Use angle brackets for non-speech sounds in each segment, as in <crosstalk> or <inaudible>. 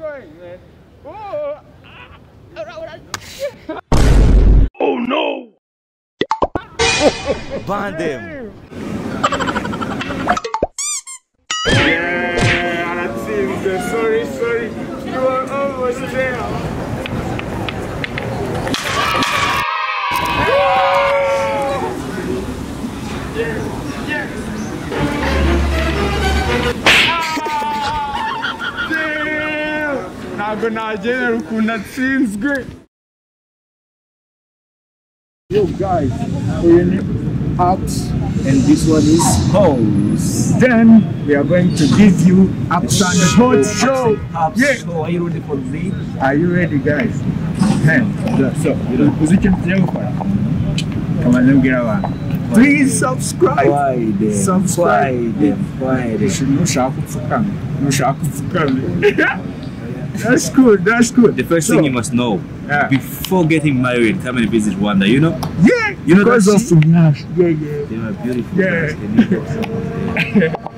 going, man. Oh, <laughs> Ban them. yeah, seems. Sorry, sorry. You are almost there. Ntabwo nagenera ukuntu natsinzwe Yo guys, uyu ni apps and this one is hoes. Then we are going to give you Ups and Hot Show. Yeah. So are you ready for the Are you ready guys? Hey, so, uzi ikintu tugiye gukora? Kamaze mbwira abantu. Please subscribe. Friday? Subscribe. Friday. Friday. Nushaka upfukame. Nushaka upfukame. That's good, that's good. The first So, thing you must know Yeah. before getting married, come and visit Rwanda. You know, Yeah, You know because that of scene? Nash. Yeah, yeah. they are beautiful. Yeah. guys. They need us. <laughs>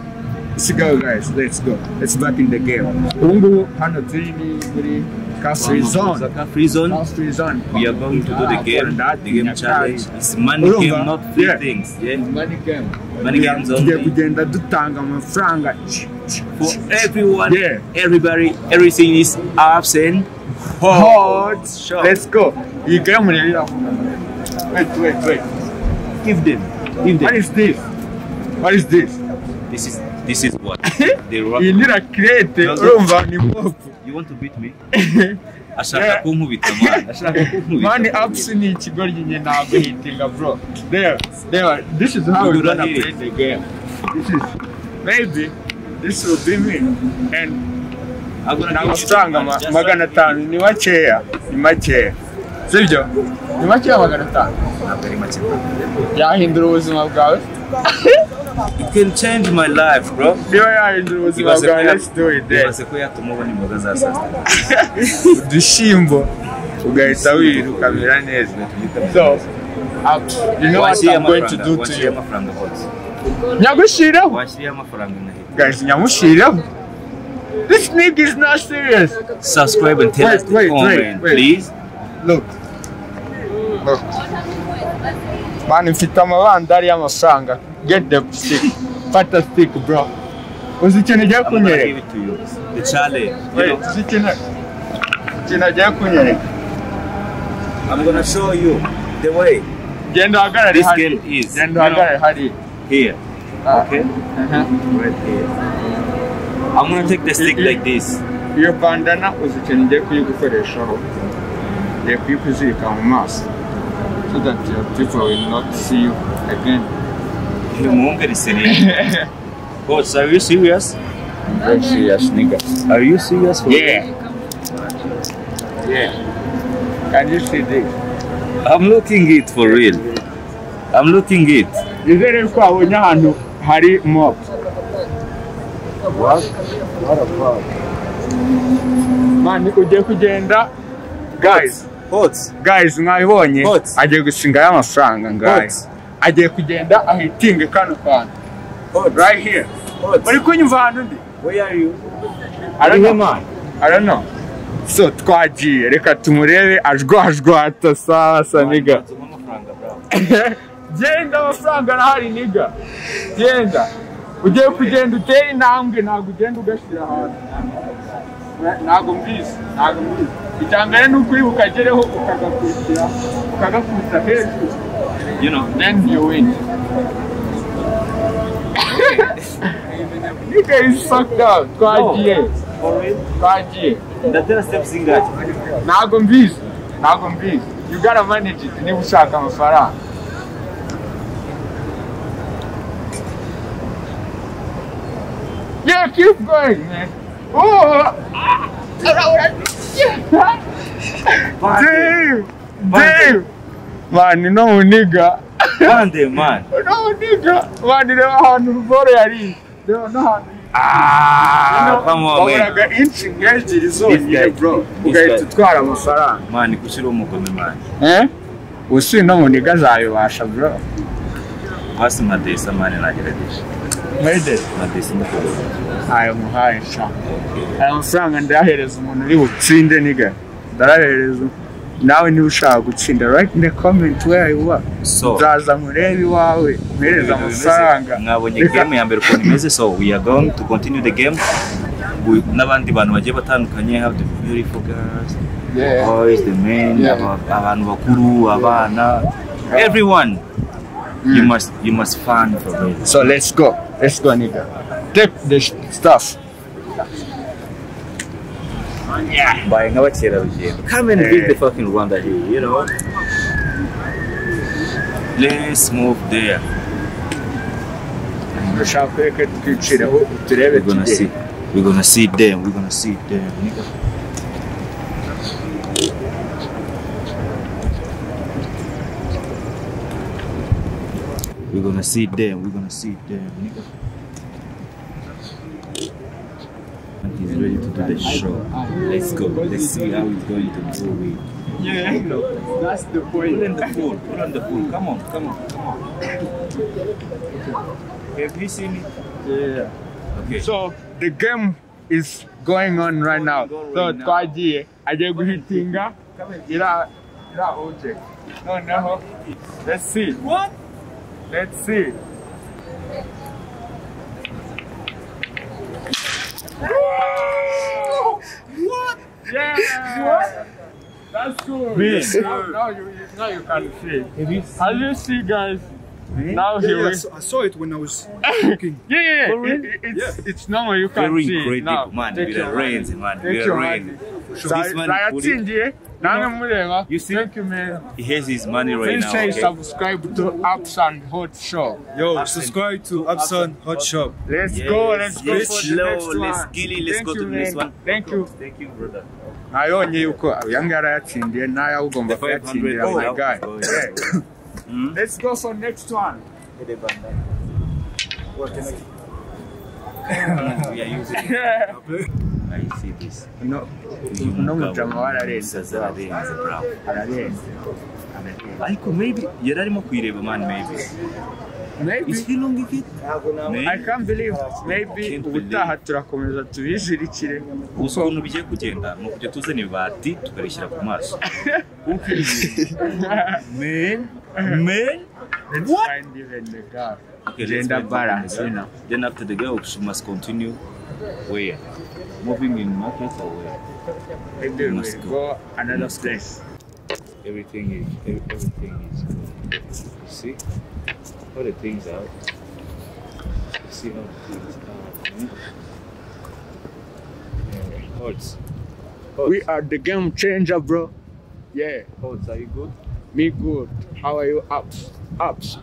Let's go guys, let's go. Let's back in the game. Ubu ngubu hano turi ni muri car zone. Osaka zone. Car zone. We are going to do the Ah, game. for that, The game challenge. It's money Urumva? game, not free Yeah. things. Yeah. Money game. Money Tugiye- games tugiye only. kugenda dutanga amafaranga. For everyone, Yeah. everybody, everything is absent. and Hot. Sure. Let's go. Iyi game rero. Wait, wait, wait. give them. Give them. is this? What is this? This is this is what <laughs> they rock. Ni rakirete. No, no. Urumva ni <laughs> mop. You want to beat me? ashaka kunkubita man ashaka kunkubita Mani apps ni ikigoryi nyine ntabwo hitinga bro. There, there. This is how We gonna play the game. This is maybe amafaranga magana atanu ni makeya ni makeya sibyo ni makeya magana atanu Not very much. yahindura ubuzima bwawe It can change my life bro. Niba yahindura ubuzima bwawe let's do it ibaze ko yatuma ubona imboga za saa sita <laughs> udushyimbo ugahita wiruka ukamera neza so apps you know what I'm going to do to you? Amafaranga hose amafaranga nahita guys nyamushireho this nigga is not serious subscribe and tell us the comment please Look. Look. Man, mfite amabandari y'amafaranga. Get the stick. Fata stick, bro. Uzi ikintu ugiye I'm gonna kunyereka? it to you the challenge you Wait, know uzi ikintu agiye kunyereka? I'm gonna show you the way Genda uhagarare this hariya. game is Genda uhagarare hariya. Here Ah. okay Uh-huh. right here I'm gonna take the stick like this Iyo bandana uzi ikintu ugiye kuyigukoreshaho. Ugiye kuyikuzirika mu maso. So that your people will not see you again. uyu muhungu ari serious <laughs> boss are you serious I'm very serious, nigga. are you serious for Yeah. Yeah. Can you see this? I'm looking it for real. I'm looking it. Nizere ko wabonye ahantu hari mop. What? What about? Man, ugiye kugenda guys, Hot. guys mwabibonye agiye gusingayo amafaranga ngayo agiye kugenda ahitinge kano kantu right here uri kunyumva ahantu ndi Where are you? I don't know. man. I don't know. so twagiye reka tumurebe ajwajwata sasa niga genda amafaranga arahari niga. Genda. Ugiye kugenda utera intambwe ntabwo ugenda ugashyira hasi ntabwo mbizi ntabwo mbizi. Icya mbere ni ukuri bukagereho ukagakurikira ukagakubita hejuru. You know. then you win. Nigga is fucked up. Twagiye. Twagiye. Ndatera steps ingahe ntabwo mbizi ntabwo mbizi. You gotta manage it. Niba ushaka amafaranga. Yeah keep going man. Oh. Damn damn. Man no muniga bande man. <laughs> No muniga man reba ahantu boro yari reba n'ahantu ah come on man. baburaga inci nk'ebyiri zonyine bro. ugahita utwara amafaranga man kushyira umugome man. Eh? usuye no mu niga azabibasha bro. Basi madesa man nagerageje Mwede. Ayo muhaye. Aya mafaranga ndayahereza umuntu uri butsinde niga. Ndarahereza nawe niba ushaka gutsinda right in the comment where you are. So, Nzaza murebe iwawe mpereza amafaranga. mwabonye game ya mbere ukuntu imeze so we are going to continue the game We- n'abandi bantu bagiye batandukanye have the beautiful girls Yeah. boys the men Yeah. aba- abantu bakuru abana everyone you must you must find for it So let's go. Let's go nigga. Take the stuff. mbaye nk'abakerarugendo come and beat the fucking Rwanda here you know? Let's move there. Ndashaka kwereka twicireho turebe we're gonna see. We're gonna see them. We're gonna see them nigga We're gonna see them. We're gonna see them, nigga. And he's ready to do the show. Let's go. Let's see how he's going to do it. Yeah, I know. that's the Put point. in the food. Put on the food. Come on. Come on. Come on. Have you seen it? Yeah. Okay. So the game is going on right now. Going So right now. twagiye agiye guhitinga ira ira object. Noneho let's see. What? Let's see. What? Yeah. What? That's cool. Man. Now, now you now you can see. As you see, guys. Now Yeah, here yeah, I saw, I saw it when I was <laughs> cooking. Yeah, yeah, yeah. It, it, it's, it's normal. You can Very see. incredible, now, man. take With your the rains, man. Take With the your rain. money. This man put it- Zayatsindiye namwe mureba You see? thank you man He has his money right please now. say Okay? subscribe to Ups and Hot Show Yo, subscribe to Absan Hot Shop. let's Yes, go let's go yes, for the slow, next one let's kill it, let's thank go you, to the next one. thank you Thank you, brother. nabonye yuko yanga yarayatsindiye nawe ugomba The 500 kuyatsindira oh, my now guy it's going. Yeah. Hmm? let's go for next one <laughs> we are using. <laughs> Yeah. I see this. No uno No, no, wararenze no, ararenze, bravo. ararenze no, ariko maybe yari arimo kuyireba man maybe maybe is he longing it I maybe can't believe maybe ubutaha turakomeza tubizirikire gusa ukuntu bigiye kugenda ni ukujya tuzana ibati tukarishyira ku maso Men, men, what? find even the gap. Okay, Gender balance. Then after the girl, she must continue where? Moving in market or where? Maybe we'll Must go. go another Must go. place. Everything is ev- everything is good. You see All the things out. You see how the things are. man. Yeah. Holtz. Holtz. We are the game changer, bro. Yeah, Holtz, are you good? me good. How are you? Ups, ups,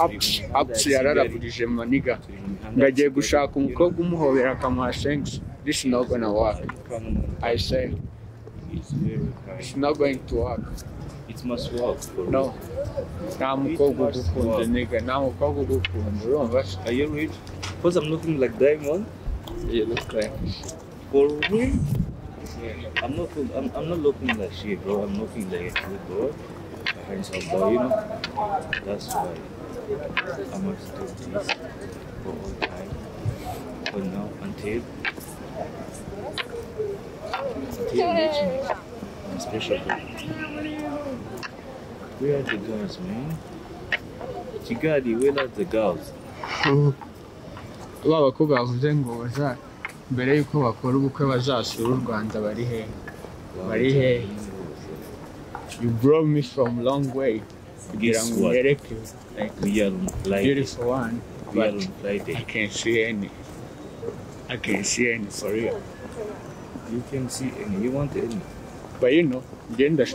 ups, ups. Yararabujije maniga. Ngagiye gushaka umukobwa umuhobera akamuha thanks. This is not gonna work. I say It's very it's kind. not going to work. It must work for No. Mukobwa ugukunda nigga. Nta mukobwa ugukunda. Urumva se? Are you rich? Because I'm looking like diamond. You look like. For real? I'm not. I'm, I'm not looking like shit, bro. I'm looking like a good boy, a handsome boy. You know. That's why I must do this for all time. For now, until until reaching my special. Where are the girls, man? Chigadi, where are the girls? ba bakobwa bavuze ngo baza mbere y'uko bakora ubukwe bazasura u rwanda bari he Bari he? you brought me from long way kugira Guess ngo what? like We are Friday. beautiful one We are Friday. I can't see any I can't see any for real You can see any. You want any? but you know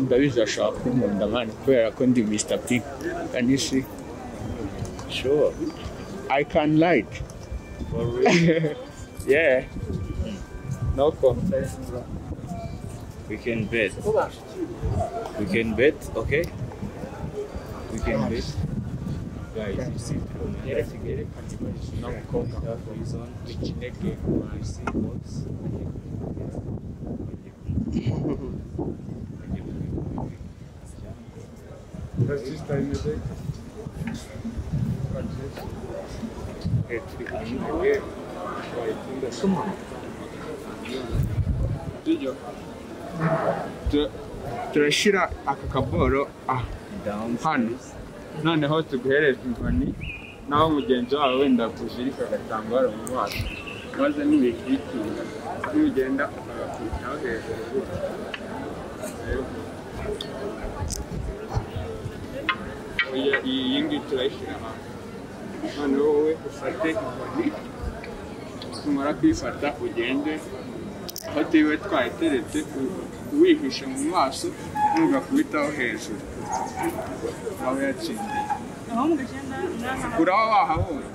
ndabizi ashobora kunkunda mani kubera ko ndi Mr. Pink can you see Sure. I can like For real. <laughs> yeah no complaints we can bet. We can bet, okay? We can bet. Guys, you see through my Nyereke yerekana ibibazo n'umukobwa reason. w'ikinege You see what? Eh, turi kumwe. Come on. Sibyo? Tu- turashyira aka kaboro ah, Down. hano noneho tuguhereza inkoni naho mugenzi wawe wenda kuzirika agatambaro mu maso. Maze nuyikikinga nugenda ukagakubitaho hejuru. Iyi ngiyi turayishyira hasi noneho wowe ufate inkoni numara kuyifata ugende. Aho tuyiwe twayiteretse wihishe mu maso ntugakubitaho hejuru. Waba yatsindiye. Uraba wahabonye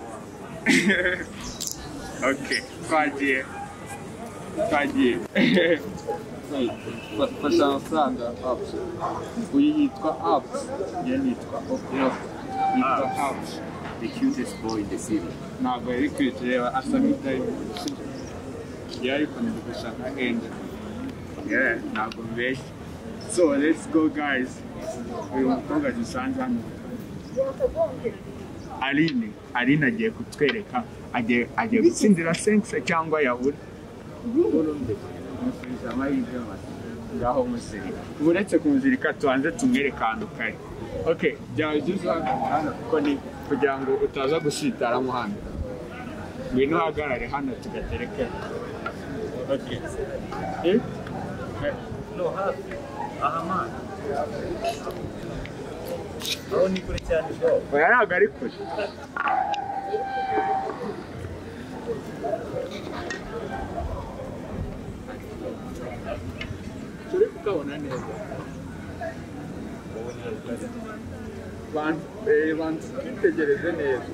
<laughs> ok twagiye. Twagiye. <laughs> Fa- fasha amafaranga apusi uyu yitwa apusi iyo nitwa opera yitwa apusi The cutest boy in the city. ntabwo yari kwitureba asa n'utari yari ariko ndi gusa nka ende yeah ntabwo mbeshya so let's go guys. Uyu mukobwa dusanze hano aline aline agiye kutwereka agiye gutsindira senkisi cyangwa yabura ngaho musirika uretse kumuzirika tubanze tumwereke ahantu kare ok byaba byiza kuko ni kugira ngo utaza gusitaramo hano ngwino uhagarare hano tugatereke ok Aho ni kure cyane oya ntabwo ari kure turi kukabona neza bantu twitegereze neza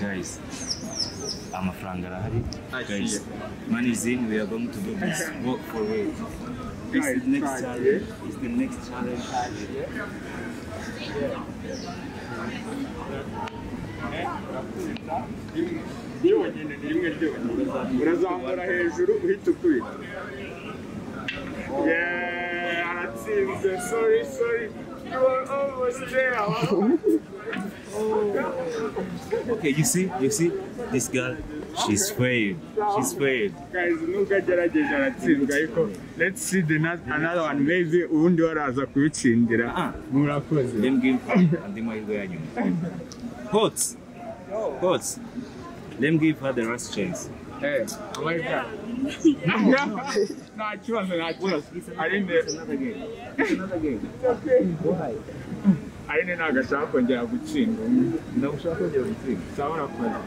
Guys, amafaranga arahari. Guys, money is in. We are going to do this. Work for it. It's Guys, the next challenge. It's the next challenge. ryonyine ni rimwe ryonyine urazamura hejuru uhita ukubita Yeah, aratsinze sorry sorry you are almost there Okay, you see, you see, this girl, she's failed. She's failed. guys nubwo agerageje aratsindwa ariko let's see the na- another one maybe ubundi waraza kubitsindira Ah. murakoze Then game andi mahirwe ya nyuma. Hot. Hot. Let me give her the last chance. <laughs> Eh, amahirwe nta kibazo nta kibazo arinde another game. It's <laughs> another game. okay. Why? arinde ntabwo ashaka kongera gutsindwa Ndagushaka kongera gutsinda. sawa urakoze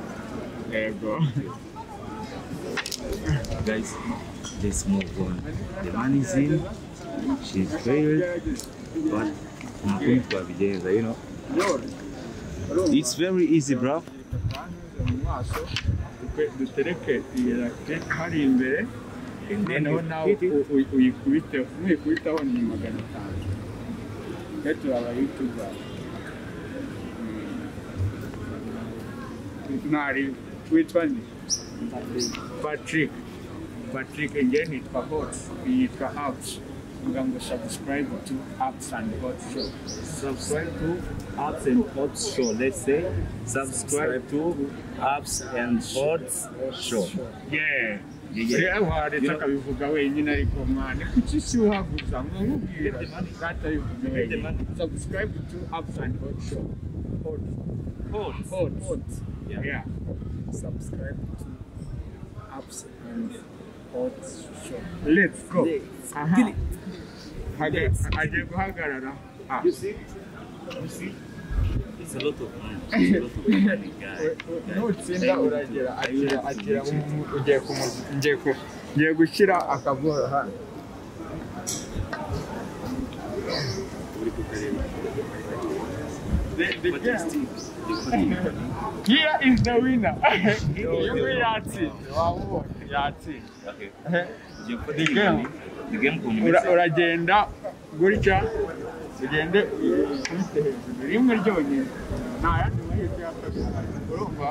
yego Guys, let's move on. The man is in. She's failed, but I'm nta kundi twabigenza, you know. It's very easy, bro. mu maso duke- dutereke iyi rake hari imbere And then noneho nawe hit it. u- u- uyikubite nuyikubitaho ni magana atanu twe turi abayutuba ntari witwa nde patrick patrick njye nitwa hot yitwa apps mvuga ngo subscribe to Ups and Hot Show Subscribe to Apps and Pods Show. Let's say subscribe to Apps and Pods Show. yeah. Rero akabivuga wenyine ariko mwana kuki si uhaguza mwamubwira atabivuga wenyine subscribe to apps and hot show. Hot Pods. hot hot Yeah. yeah. Subscribe to apps and hot show. let's go. Let's get it. Haga- guhagarara ah You see? You see? nutsinda uragera agira ngiye gushyira akavura hano. Here is the winner. yatsinze yatsinze uragenda gutya? Ugende ukubite hejuru. Rimwe ryonyine. Nta yandi mahirwe ya kabiri urumva?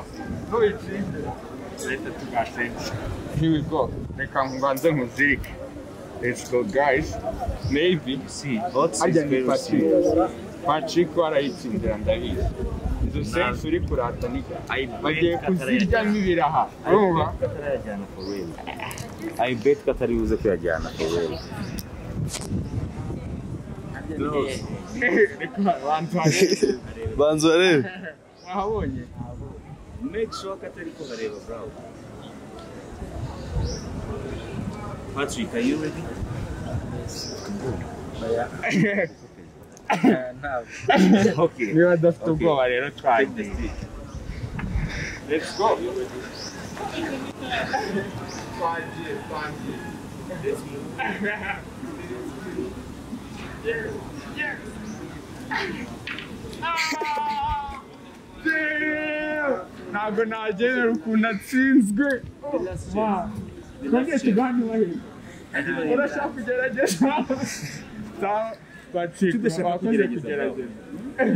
Nuyitsindira leta tugasenga here we go reka mbanze nkuzirike let's go guys maybe You see, harya is very patrick serious. patrick warayitsindira ndabizi izo sensi uri kurata ni I bet bagiye kuzirya nk'ibiraha I urumva. I bet Qatar buze kuyajyana for real. Reka bantu harebe <laughs> banza urebe wahabonye Make sure Qatar ko bareba bro. Patrick, are you ready? <laughs> Okay. niba adafite Okay. ubwoba rero Take the twagiye seat. let's go <laughs> twagiye twagiye Let's move. Ntabwo nagenera ukuntu atsinzwe twongeye tuganire urashaka kugerageza Tudashaka kugerageza, kugerageza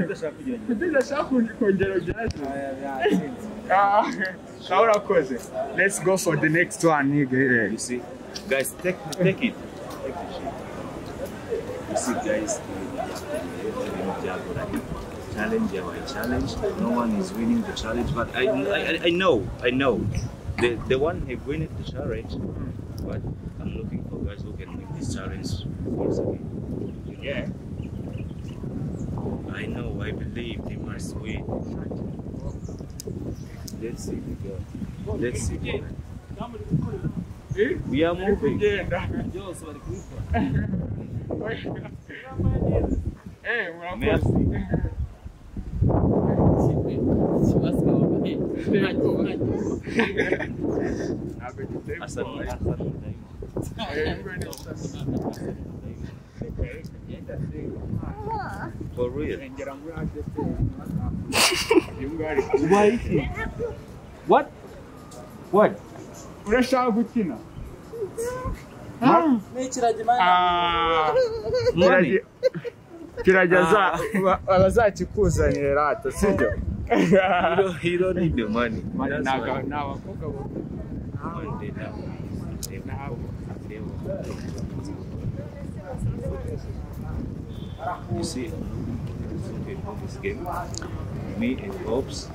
Udashaka kugerageza. tudashaka kongera ugerageza Ah, urakoze let's go for the next one You see, guys, take take it. Take the shit. You see, guys, challenge, yeah, I challenge. No one is winning the challenge, but I, I, I know, I know, the the one who win the challenge. But I'm looking for guys who can win this challenge once again. yeah I know, I believe they must win. Let's see, the girl. Let's see. We are moving. <laughs> kugenda Eh, murakoze Merci. ntabwo giteye Asa ubwoba asa n'umudaimoni. For real. Engera muri ADP. Uyu nguyu ari What? What? Urashaka gukina? Ah, kiragi- Ah. kirageza abazakikuzanira ah. rata sibyo You don't, you don't need the money. Ni aga- why. ni abakobwa bo- One day now. They will- they will- You see, this game, me and Hobbs,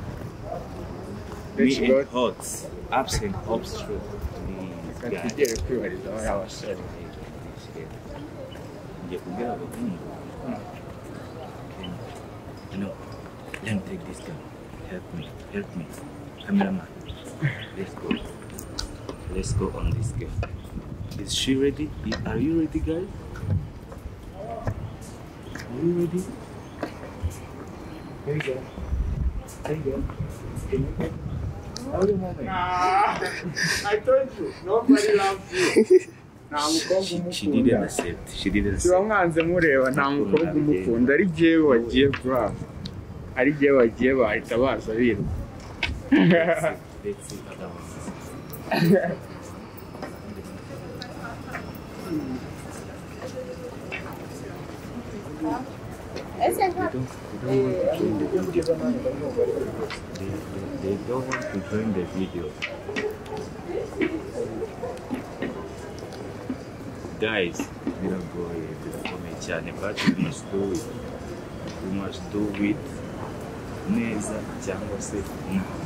me and go. Hobbs, ups and Hobbs through. Please, Reka guys. tugere kwibariza aho y'abasore Ngiye kubwira abahungu. You know, let me take this gun. Help me, help me. Cameraman, let's go. Let's go on this game. Is she ready? Are you ready, guys? Are you ready? There you go. There you go. every. Nah, I told you, nobody loves you. She, she didn't accept. She didn't accept. Mwanze mureba nta mukobwa umukunda ari jewe wagiye grab. Ari wagiye bahita baza. Thank <laughs> <laughs> you. <laughs> They don't, don't want to join the video. They, they don't want to join the video. Guys, biragoye birakomeye cyane but we must do it we must do it neza se nabi